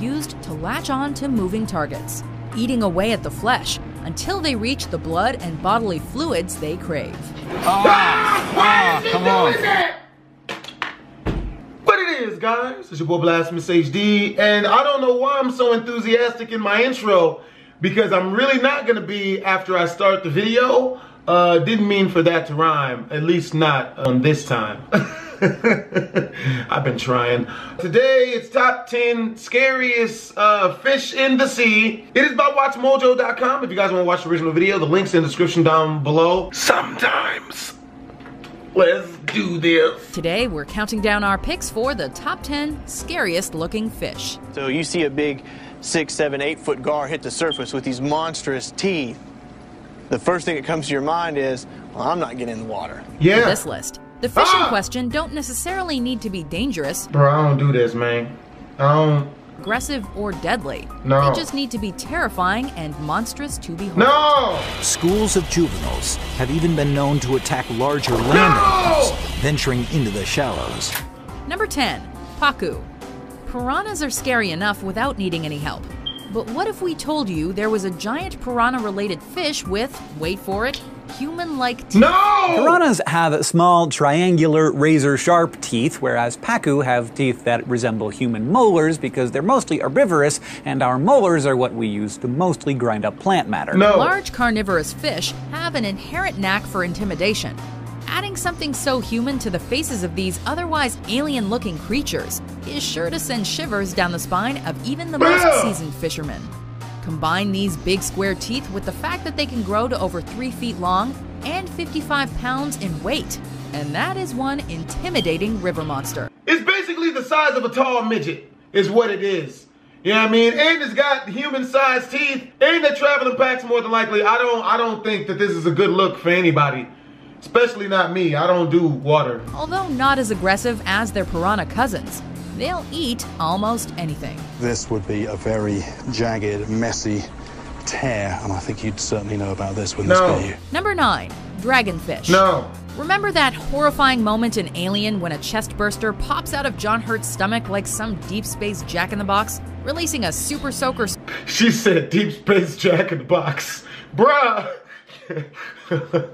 used to latch on to moving targets, eating away at the flesh until they reach the blood and bodily fluids they crave. Ah, ah, come on. What it is, guys? It's your boy Blasphemous HD, and I don't know why I'm so enthusiastic in my intro because I'm really not gonna be after I start the video. Uh, didn't mean for that to rhyme, at least not on this time. I've been trying. Today it's top 10 scariest uh, fish in the sea. It is by WatchMojo.com. If you guys want to watch the original video, the link's in the description down below. Sometimes. Let's do this. Today, we're counting down our picks for the top 10 scariest looking fish. So you see a big six, seven, eight foot gar hit the surface with these monstrous teeth. The first thing that comes to your mind is, well, I'm not getting in the water. Yeah. For this list, the fish Ah! in question don't necessarily need to be dangerous, Bro, I don't do this, man. I don't. aggressive, or deadly. No. They just need to be terrifying and monstrous to behold. No! Schools of juveniles have even been known to attack larger land animals, venturing into the shallows. Number 10. Pacu. Piranhas are scary enough without needing any help. But what if we told you there was a giant piranha related fish with, wait for it, human like teeth? No! Piranhas have small, triangular, razor sharp teeth, whereas pacu have teeth that resemble human molars because they're mostly herbivorous, and our molars are what we use to mostly grind up plant matter. No. Large carnivorous fish have an inherent knack for intimidation. Adding something so human to the faces of these otherwise alien looking creatures is sure to send shivers down the spine of even the most seasoned fishermen. Combine these big square teeth with the fact that they can grow to over 3 feet long and 55 pounds in weight, and that is one intimidating river monster. It's basically the size of a tall midget, is what it is. You know what I mean? And it's got human-sized teeth, and they're traveling packs more than likely. I don't I don't think that this is a good look for anybody. Especially not me. I don't do water. Although not as aggressive as their piranha cousins, they'll eat almost anything. This would be a very jagged, messy tear, and I think you'd certainly know about this when No. this bit you. Number 9. Dragonfish. No. Remember that horrifying moment in Alien when a chest burster pops out of John Hurt's stomach like some deep space jack in the box, releasing a super soaker She said deep space jack in the box. Bruh.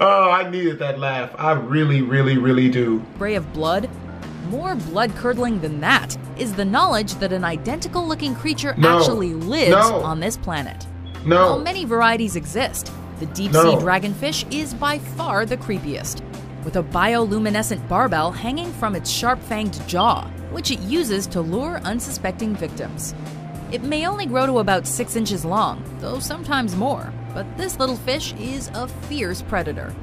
oh, I needed that laugh. I really, really, really do. spray of blood? More blood curdling than that is the knowledge that an identical looking creature No. actually lives No. on this planet. No. While many varieties exist, the deep No. sea dragonfish is by far the creepiest, with a bioluminescent barbel hanging from its sharp fanged jaw, which it uses to lure unsuspecting victims. It may only grow to about 6 inches long, though sometimes more, but this little fish is a fierce predator.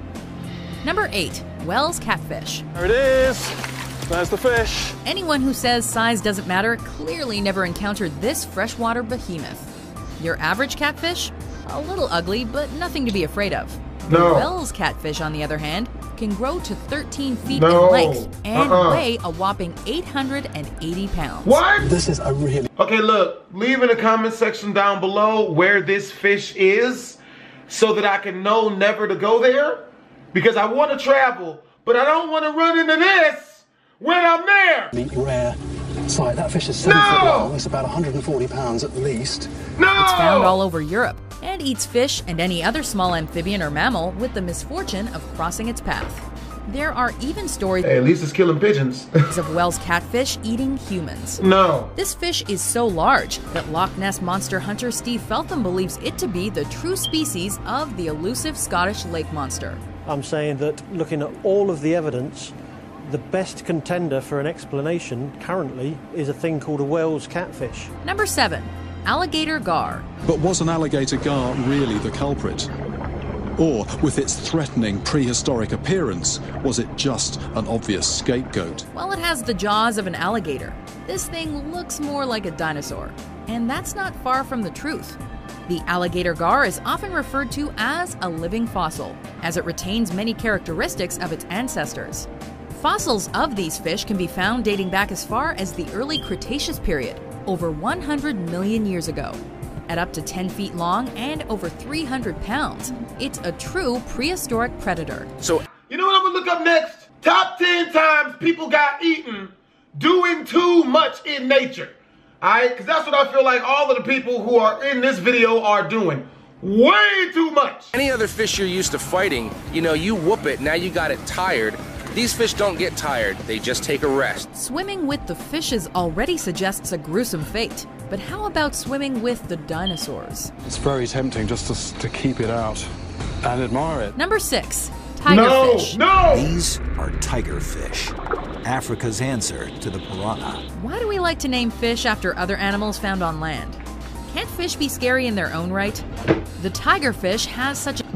Number 8. Wels Catfish. There it is. There's the fish. Anyone who says size doesn't matter clearly never encountered this freshwater behemoth. Your average catfish? A little ugly, but nothing to be afraid of. The No. Wels catfish, on the other hand, can grow to 13 feet No. in length and Uh-uh. weigh a whopping 880 pounds. What? This is a really Okay, look, leave in the comment section down below where this fish is so that I can know never to go there because I want to travel, but I don't want to run into this when I'm there. rare sight. That fish is seven No! foot long. It's about 140 pounds at least. No! It's found all over Europe and eats fish and any other small amphibian or mammal with the misfortune of crossing its path. There are even stories Hey, at least it's killing pigeons. of Wels catfish eating humans. no. This fish is so large that Loch Ness monster hunter Steve Feltham believes it to be the true species of the elusive Scottish lake monster. I'm saying that looking at all of the evidence, the best contender for an explanation currently is a thing called a Wels catfish. Number 7. Alligator gar. But was an alligator gar really the culprit? Or, with its threatening prehistoric appearance, was it just an obvious scapegoat? While it has the jaws of an alligator, this thing looks more like a dinosaur. And that's not far from the truth. The alligator gar is often referred to as a living fossil, as it retains many characteristics of its ancestors. Fossils of these fish can be found dating back as far as the early Cretaceous period, over 100 million years ago. At up to 10 feet long and over 300 pounds, it's a true prehistoric predator. So You know what I'm gonna look up next? Top 10 times people got eaten doing too much in nature. Alright? Because that's what I feel like all of the people who are in this video are doing. Way too much. Any other fish you're used to fighting, you know, you whoop it, now you got it tired. These fish don't get tired, they just take a rest. Swimming with the fishes already suggests a gruesome fate. But how about swimming with the dinosaurs? It's very tempting just to, to keep it out and admire it. Number six, No, tigerfish. no. These are tigerfish, Africa's answer to the piranha. Why do we like to name fish after other animals found on land? Can't fish be scary in their own right? The tigerfish has such a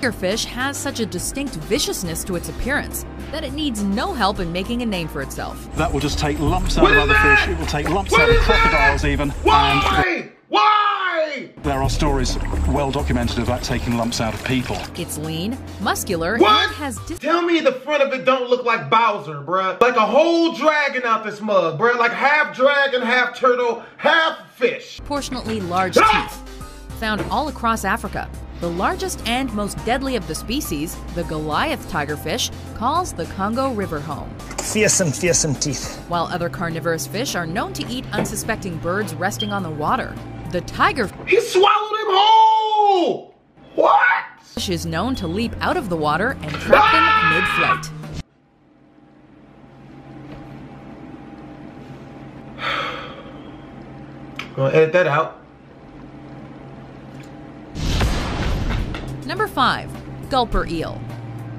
Tigerfish has such a distinct viciousness to its appearance that it needs no help in making a name for itself. That will just take lumps out What of other that? fish. It will take lumps What out of is that? crocodiles even. And Why? Why? there are stories well documented of that taking lumps out of people. It's lean, muscular, What? and has dis- Tell me the front of it don't look like Bowser, bruh. Like a whole dragon out this mug, bruh. Like half dragon, half turtle, half fish. proportionately large Ah! teeth. Found all across Africa. The largest and most deadly of the species, the Goliath tigerfish, calls the Congo River home. Fearsome, fearsome teeth. While other carnivorous fish are known to eat unsuspecting birds resting on the water, the tigerfish He swallowed him whole. What? is known to leap out of the water and trap them ah! mid-flight. Gonna edit that out. 5. Gulper eel.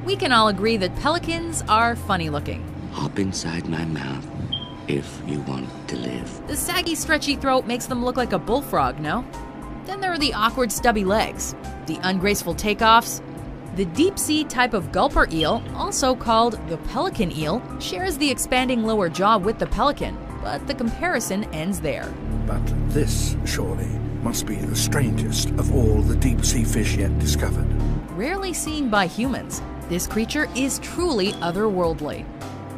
We can all agree that pelicans are funny looking. Hop inside my mouth if you want to live. The saggy, stretchy throat makes them look like a bullfrog, no? Then there are the awkward, stubby legs, the ungraceful takeoffs. The deep sea type of gulper eel, also called the pelican eel, shares the expanding lower jaw with the pelican, but the comparison ends there. But this, surely, must be the strangest of all the deep sea fish yet discovered. Rarely seen by humans, this creature is truly otherworldly.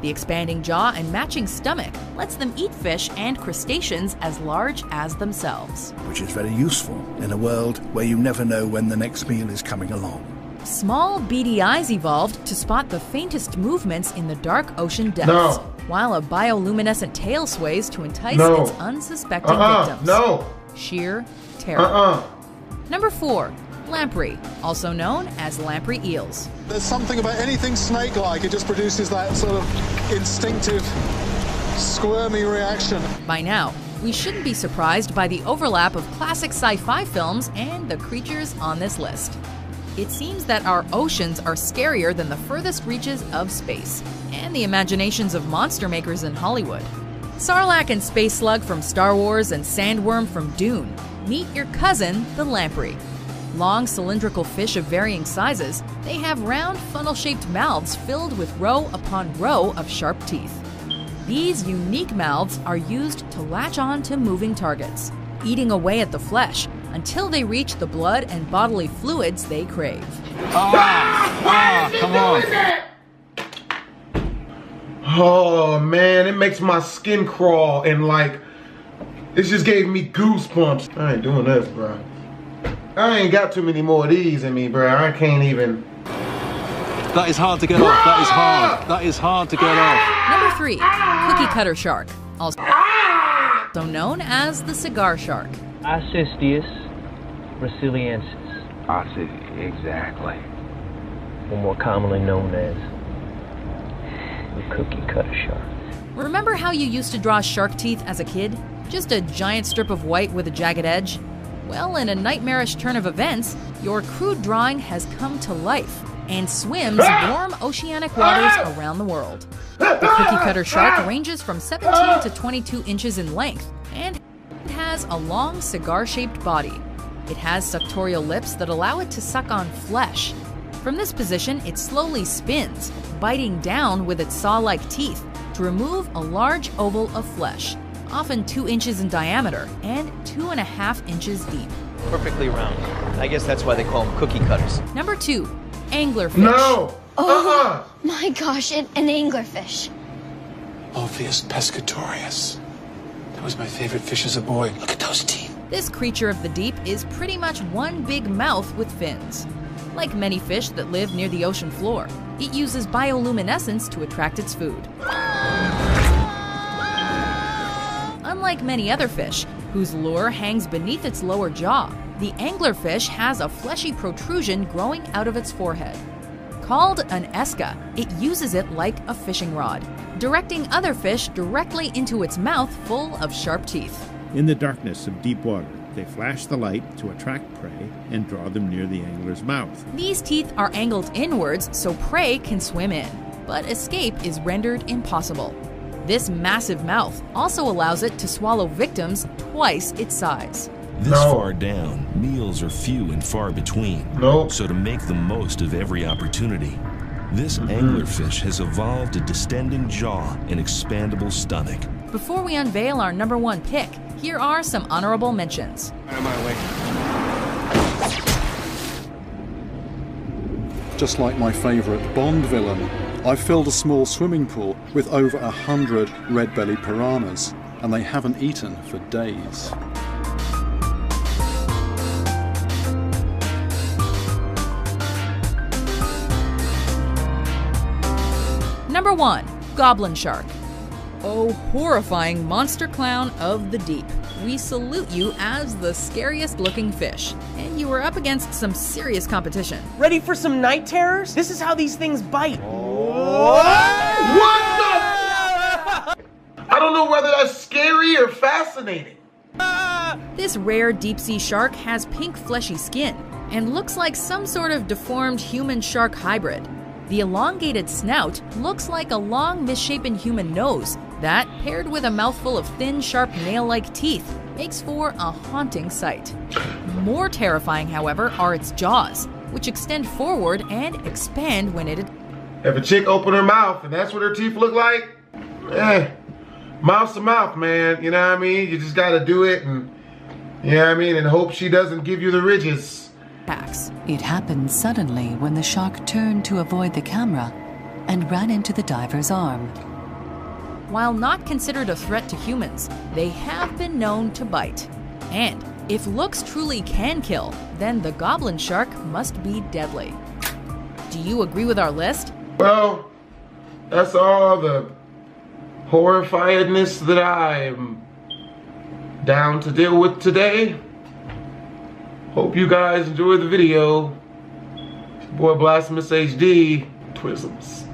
The expanding jaw and matching stomach lets them eat fish and crustaceans as large as themselves. Which is very useful in a world where you never know when the next meal is coming along. Small beady eyes evolved to spot the faintest movements in the dark ocean depths, No. while a bioluminescent tail sways to entice No. its unsuspecting Uh-uh, victims. no. Sheer terror. Uh-uh. Number four, lamprey, also known as lamprey eels. There's something about anything snake-like. It just produces that sort of instinctive, squirmy reaction. By now, we shouldn't be surprised by the overlap of classic sci fi films and the creatures on this list. It seems that our oceans are scarier than the furthest reaches of space, and the imaginations of monster makers in Hollywood. Sarlacc and Space Slug from Star Wars and Sandworm from Dune. Meet your cousin, the lamprey. Long cylindrical fish of varying sizes, they have round funnel shaped mouths filled with row upon row of sharp teeth. These unique mouths are used to latch on to moving targets, eating away at the flesh until they reach the blood and bodily fluids they crave. Ah, ah, come on. Oh man, it makes my skin crawl and like it just gave me goosebumps. I ain't doing this, bro. I ain't got too many more of these in me, bro. I can't even. That is hard to get off. That is hard. That is hard to get off. Number three, cookie cutter shark, also known as the cigar shark. Isistius brasiliensis. I exactly. Or more commonly known as the cookie cutter shark. Remember how you used to draw shark teeth as a kid? Just a giant strip of white with a jagged edge? Well, in a nightmarish turn of events, your crude drawing has come to life and swims ah! warm oceanic waters ah! around the world. The ah! cookie cutter shark ranges from 17 to 22 inches in length and has a long cigar shaped body. It has suctorial lips that allow it to suck on flesh. From this position, it slowly spins, biting down with its saw like teeth to remove a large oval of flesh, often 2 inches in diameter and 2.5 inches deep. Perfectly round. I guess that's why they call them cookie cutters. Number 2. Anglerfish. No! Oh uh-uh. my gosh, an, an anglerfish. Lophius piscatorius. That was my favorite fish as a boy. Look at those teeth. This creature of the deep is pretty much one big mouth with fins. Like many fish that live near the ocean floor, It uses bioluminescence to attract its food. Unlike many other fish, whose lure hangs beneath its lower jaw, the anglerfish has a fleshy protrusion growing out of its forehead. Called an esca, it uses it like a fishing rod, directing other fish directly into its mouth full of sharp teeth. In the darkness of deep water, they flash the light to attract prey and draw them near the angler's mouth. These teeth are angled inwards so prey can swim in, but escape is rendered impossible. This massive mouth also allows it to swallow victims twice its size. This no. far down, meals are few and far between. Nope. So to make the most of every opportunity, this mm-hmm. anglerfish has evolved a distending jaw and expandable stomach. Before we unveil our number one pick, here are some honorable mentions. Just like my favourite Bond villain, I've filled a small swimming pool with over a hundred red-bellied piranhas, and they haven't eaten for days. Number 1. Goblin Shark. Oh, horrifying monster clown of the deep. We salute you as the scariest looking fish. And you were up against some serious competition. Ready for some night terrors? This is how these things bite. What? What the? I don't know whether that's scary or fascinating. This rare deep sea shark has pink fleshy skin and looks like some sort of deformed human shark hybrid. The elongated snout looks like a long, misshapen human nose that, paired with a mouthful of thin, sharp, nail like teeth, makes for a haunting sight. More terrifying, however, are its jaws, which extend forward and expand when it. If a chick open her mouth and that's what her teeth look like, eh, mouth to mouth, man. You know what I mean? You just gotta do it and, you know what I mean? And hope she doesn't give you the ridges. It happened suddenly when the shark turned to avoid the camera and ran into the diver's arm. While not considered a threat to humans, they have been known to bite. And if looks truly can kill, then the goblin shark must be deadly. Do you agree with our list? Well, that's all the horrifiedness that I am down to deal with today. Hope you guys enjoyed the video. Boy Blasphemous HD, Twisms.